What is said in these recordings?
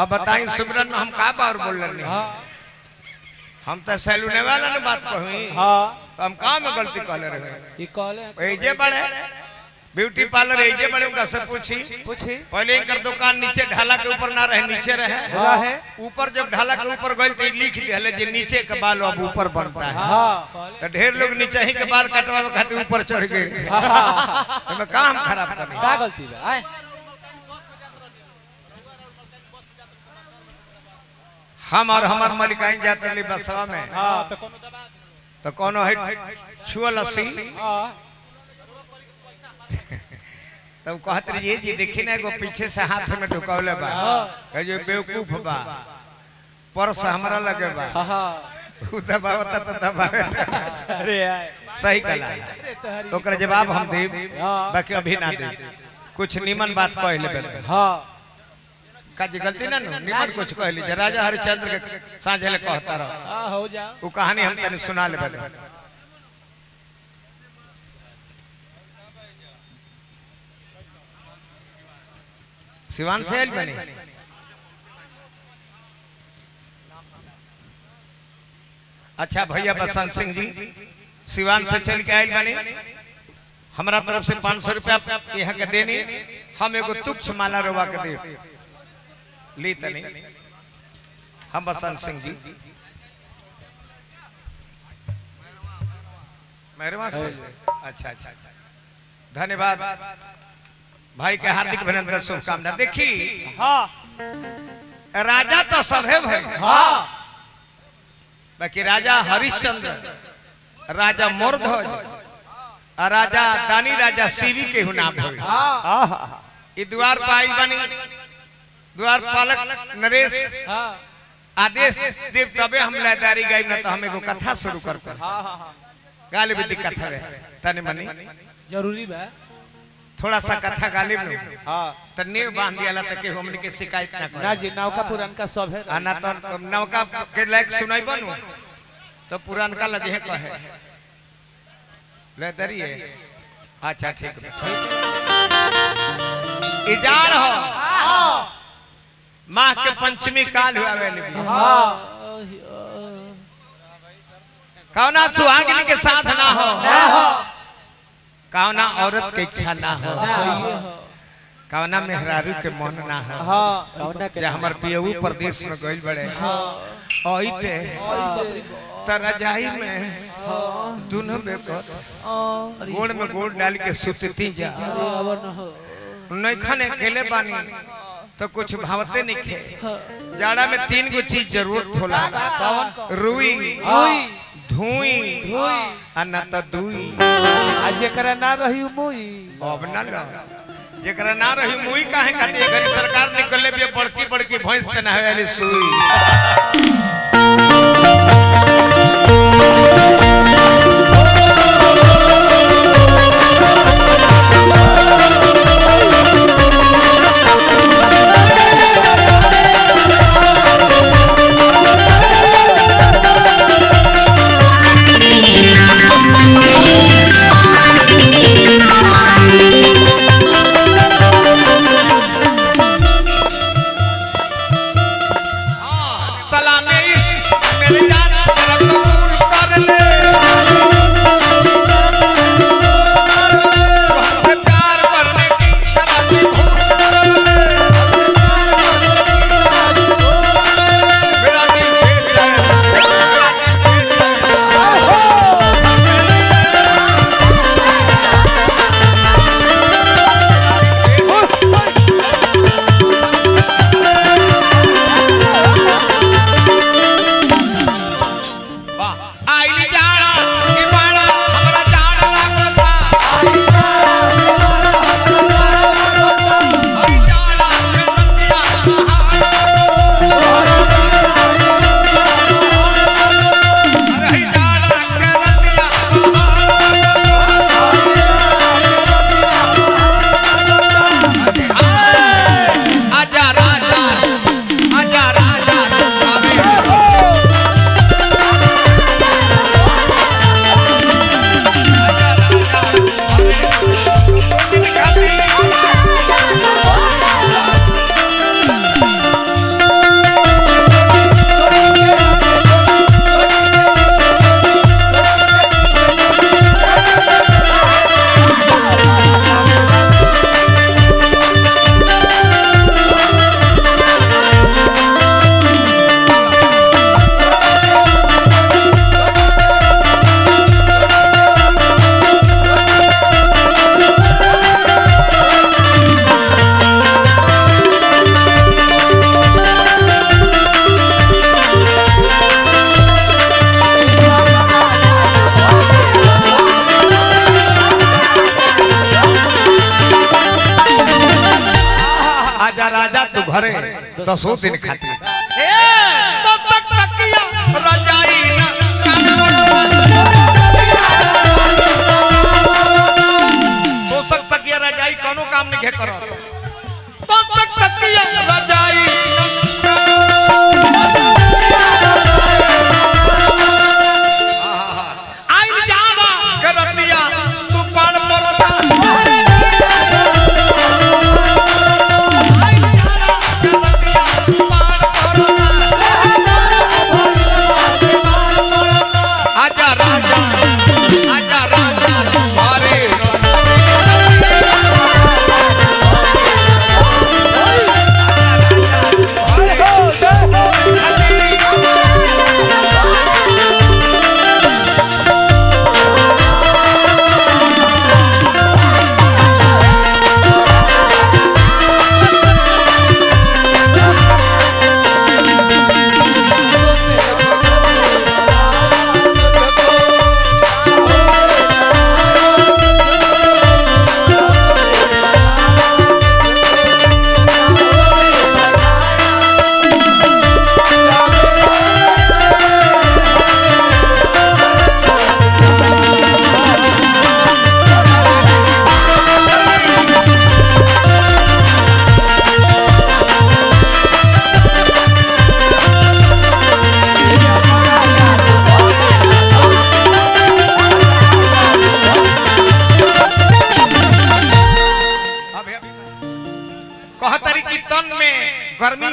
अब बताई सिमरन में हम का बार बोल रहे हाँ? हम तो सैलूने वाला ने बात कही। हाँ। तो हम कहाँ में गलती कहले रहे ये कहले एजे बड़े ब्यूटी पार्लर एजे बड़े उनका से पूछी। पूछी। पहले इनकर दुकान नीचे ढाला के ऊपर ना रहे नीचे रहे। हाँ। है। ऊपर जब ढाला के ऊपर गई तो लिख दिया जे नीचे के बाल अब ऊपर बनता है। हाँ। तो ढेर लोग नीचे ही के बाल कटवावे खातिर ऊपर चढ़ गए। तो काम खराब कर का गलती बा? हम और हमार मलिकाइन जाते रही बसवा में। हाँ तो कोनो दबा तो कोनो है छुअल अस्सी हाँ। तब कहत रही जी देखी ना एगो पीछे से हाथ में ढुकौले बा। कहे जो बेवकूफ़ बा। पर्स हमरा लगे बा। हाँ हाँ। उ दबावता तो दबावे अरे आए। सही कला ओकर जवाब हम देब। हाँ। बाकी अभी ना देब। कुछ निमन बात कह लेबे। हाँ। का जी गलती ना नु निमन कुछ कह लीजिए राजा हरिश्चंद्र के सांझे ले कहता रहो। हाँ हो जाओ वो कहानी हम तनी सुना लेबे सिवान से आयल बनी। अच्छा भैया बसंत सिंह जी सिवान से चल के आयल बनी। हमारा तरफ़ से पाँच सौ रुपया यहाँ के देनी। हम एगो तुच्छ माला रोवा के दे ली तनी हम बसंत सिंह जी। मेहरबान से। अच्छा अच्छा धन्यवाद। भाई के हार्दिक अभिनंदन शुभकामना देखी? हाँ। राजा तो सभे भाई हाँ। बाकी राजा हरिश्चंद्र राजा मोरध्वज राजा दानी राजा सीवी के हु नाम भइल हाँ। हाँ। ई द्वार पाइल बनी। द्वार पालक नरेश। हाँ। आदेश देव तबे हम लयदारी गाई न तो हम एगो कथा शुरू करते। हाँ हाँ हाँ। गाली भी दिक्कत हवे तनी मनी। ज़रूरी बा। थोड़ा सा कथा गाली में हाँ। तो नेव बाँध दिया तक हमने के शिकायत ना ना जी नौका पुरानका सब है। आ ना तो नवका के लायक सुनाई बनू। तो पुरानका लगे है कहे। ले दरी है। अच्छा ठीक है। इजाड़ हो। माह के पंचमी काल हुआ हाँ। कौना सुहागिनी के साथ ना हो। कौना औरत के इच्छा ना हो। कौना मेहरारू के मन ना हो। हाँ। जे हमर पियऊ प्रदेश में गइल बड़े। ओइते त रजाई में दुनो बेकर गोड़ में गोड़ डाल के सुतती जा। नैखन अकेले बानी। तो कुछ भावते नहीं खे जाड़ा में तीन गो चीज़ ज़रूरत होला रुई। धुई। धुई। न दुई। आ जेकरा ना रही मुई। अब न ल। जेकरा ना रही मुई काहे खातिर? घरी सरकार निकलले भी बड़की बड़की भैंस पहनावे वाली सुई। घरे दसो दिन खाती। ए तो तक तकिया रजाई तो तकिया रजाई कोनो काम नहीं करो कहतरी की तन में गर्मी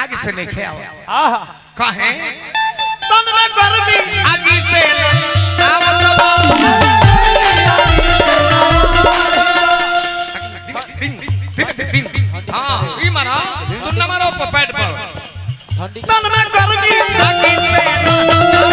आग से लेके आओ। आहा। कहे? तन में गर्मी। आग से हाँ ई मारा। तू न मारो पैड पर। ठंडी तन में गर्मी। आग से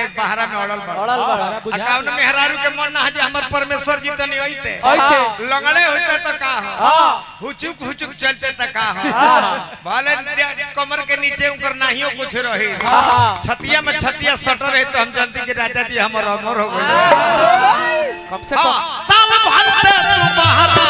जाके बहरा में अड़ल बड़ अड़ल बड़। अकाउंट मेहरारू के मन ना जे हमर परमेश्वर जी तनी होइते होइते। लंगड़े होइते त का हो? हाँ। हुचुक हुचुक चलते त का हो? हाँ। भले कमर के नीचे उनकर नाहियो कुछ रही। हाँ। छतिया में छतिया सटर है तो हम जानती कि राजा जी हमर अमर हो गए। कम से कम हाँ, साल भर से तू बहरा